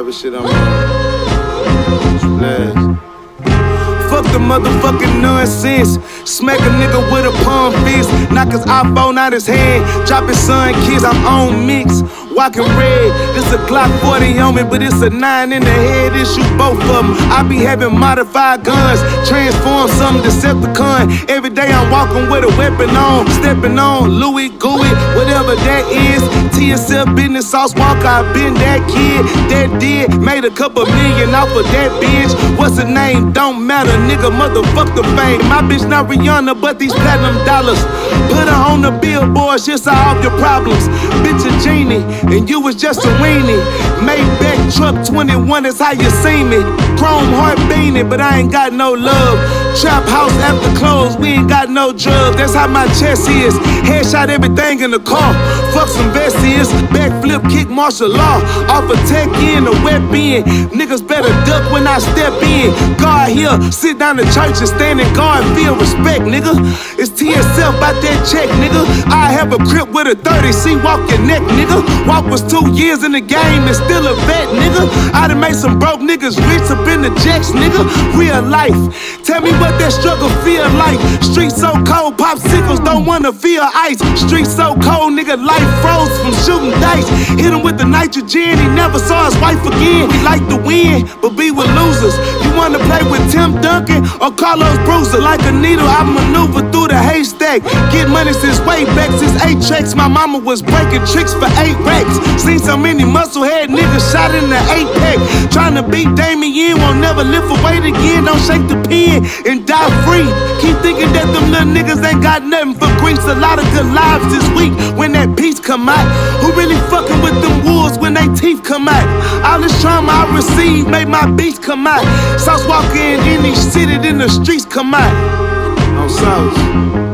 type of shit I'm on. Fuck the motherfucking nonsense. Smack a nigga with a palm fist. Knock his iPhone out his head. Drop his son kids. I'm on mix. Walking red. This a Glock 40 on me, but it's a 9 in the head. It shoot both of them. I be having modified guns. Transform some Decepticon. Every day I'm walking with a weapon on. Stepping on Louis Gooey, whatever that is. TSL business sauce walk. I been that kid. That did. Made a couple million off of that bitch. What's the name? Don't matter, nigga. Motherfuck the fame. My bitch not Rihanna, but these platinum dollars. Put her on billboards, just solve your problems. Bitch a genie, and you was just a weenie. Maybach truck 21 is how you see me. Chrome heart beanie, but I ain't got no love. Trap house after close, we ain't got no drugs. That's how my chest is. Headshot everything in the car. Fuck some vestiges. Backflip, kick martial law. Off a tech in, a wet bin. Niggas better duck when I step in. God here, sit down in church and stand in guard, feel respect, nigga. It's TSL about that check, nigga. I have a crib with a 30, see, walk your neck, nigga. Walk was two years in the game and still a vet, nigga. I done made some broke niggas rich up in the jacks, nigga. Real life. Tell me what that struggle feel like. Street so cold, popsicles don't wanna feel ice. Street so cold, nigga, life froze from shooting dice. Hit him with the nitrogen, he never saw his wife again. We like to win, but be with losers. You wanna play with Tim Duncan or Carlos Boozer? Like a needle, I maneuver through the haystack. Get money since way back, since eight checks. My mama was breaking tricks for eight racks. Seen so many musclehead niggas shot in the eight pack. Trying to beat Damien, won't never lift a weight again. Don't shake the pen and die free. Keep thinking that them little niggas ain't got nothing for griefs. A lot of good lives this week when that peace come out. Who really fucking teeth come out? All this trauma I received made my beast come out. Sauce walking in these city, then the streets come out. On Sauce.